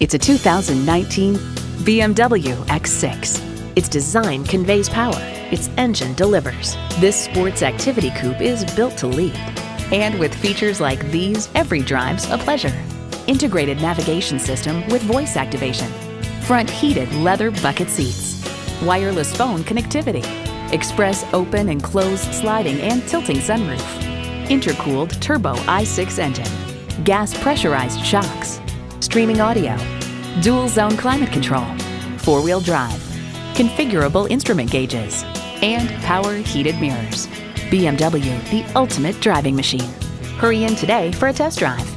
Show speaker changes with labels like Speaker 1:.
Speaker 1: It's a 2019 BMW X6.
Speaker 2: Its design conveys power. Its engine delivers.
Speaker 1: This sports activity coupe is built to lead. And with features like these, every drive's a pleasure. Integrated navigation system with voice activation. Front heated leather bucket seats. Wireless phone connectivity. Express open and closed sliding and tilting sunroof. Intercooled turbo i6 engine. Gas pressurized shocks. Streaming audio. Dual zone climate control. Four wheel drive. Configurable instrument gauges. And power heated mirrors. BMW, the ultimate driving machine. Hurry in today for a test drive.